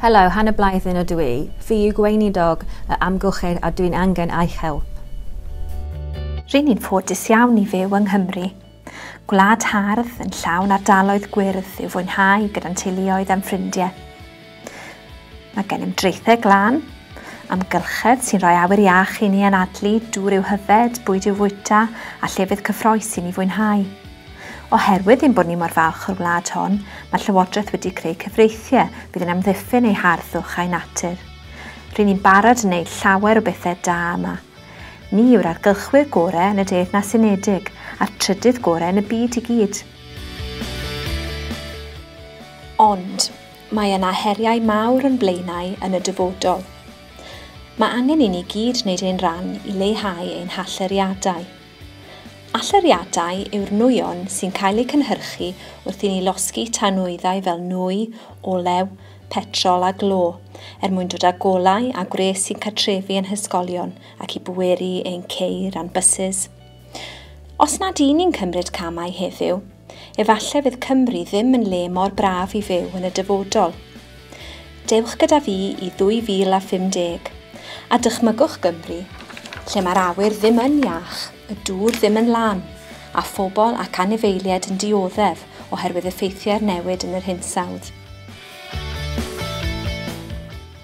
Helo, Hannah Blythyn o dwi, Fi yw gweinidog y amgylchedd a dwi'n angen eich help. Rwy'n ni'n ffodus iawn i fyw yng Nghymru. Gwlad hardd yn llawn ardaloedd gwyrdd i'w fwynhau gyda'n teuluoedd am ffrindiau. Mae gen i'm draethau glân, amgylchedd sy'n rhoi awyr iach i ni anadlu dŵr i'w hyfed, bwyd i'w fwyta a llefydd cyffroes i ni fwynhau. Oherwydd ein bod ni mor falch o'r wlad hon, mae Llywodraeth wedi creu cyfreithiau bydd yn amddiffyn ei harddwch a'i natur. Rydyn ni'n barod yn gwneud llawer o bethau da yma. Ni yw'r argylchwyr gorau yn y deyrnas unedig a'r trydydd gorau yn y byd i gyd. Ond, mae yna heriau mawr yn blaenau yn y dyfodol. Mae angen i ni gyd wneud ein rhan i leihau ein halleriadau – Allariadau yw'r nwyon sy'n cael eu cynhyrchu wrth i ni losgu tanwyddau fel nwy, olew, petrol a glo, er mwyn dod â golau a gwres sy'n cartrefu yn hysgolion ac i bweru ein ceir a'n bysys. Os nad un ni'n cymryd camau heddiw, efallai fydd Cymru ddim yn le mor braf i fyw yn y dyfodol. Dewch gyda fi i 2050 a dychmygwch Gymru, lle mae'r awyr ddim yn iach y dŵr ddim yn lan, a phobl ac anifeiliaid yn dioddef oherwydd effeithiau'r newid yn yr hinsawdd.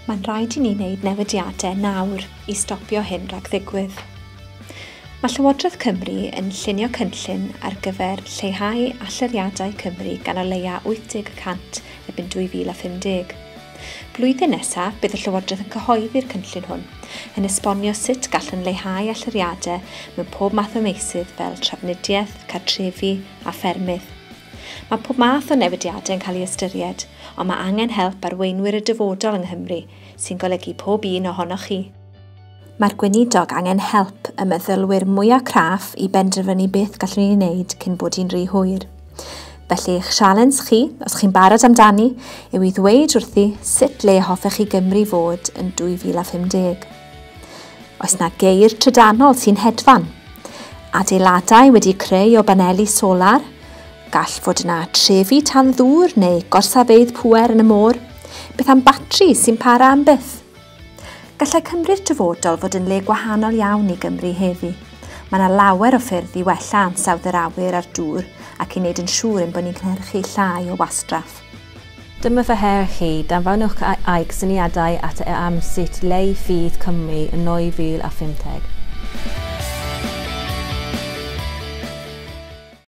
Mae'n rhaid i ni wneud newidiadau nawr i stopio hyn rhag ddigwydd. Mae Llywodraeth Cymru yn llunio cynllun ar gyfer lleihau alluriadau Cymru gan o leia 80% erbyn 2050. Blwyddyn nesaf, bydd y Llywodraeth yn cyhoeddi'r cynllun hwn, yn esbonio sut gallan leihau alluriadau mewn pob math o meisydd fel trafnidiaeth, cartrefi a ffermydd. Mae pob math o newidiadau yn cael ei ystyried, ond mae angen help arweinwyr y dyfodol yng Nghymru, sy'n golygu pob un ohonoch chi. Mae'r gweinidog angen help y meddylwyr mwyaf craff i benderfynu beth gallwn ni wneud cyn bod hi'n rhy hwyr. Felly eich sialens chi, os chi'n barod amdani, yw i ddweud wrthi sut le hoffech chi Gymru fod yn 2050. Oes na geir trydanol sy'n hedfan? Adeiladau wedi creu o baneli solar? Gall fod yna trefi tan ddŵr neu gorsafeidd pwer yn y môr? Beth am batri sy'n para am byth? Gallai Cymru'r dyfodol fod yn le gwahanol iawn i Gymru heddi. Mae yna lawer o ffyrdd i wella ansawdd yr awyr a'r dŵr ac i wneud yn siŵr ein bod ni'n cynhyrchu llai o wastraff. Dyma fy her chi, danfawnwch aig syniadau at y amsut Leu ffydd Cymru yn 2050.